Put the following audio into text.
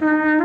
Mm-hmm.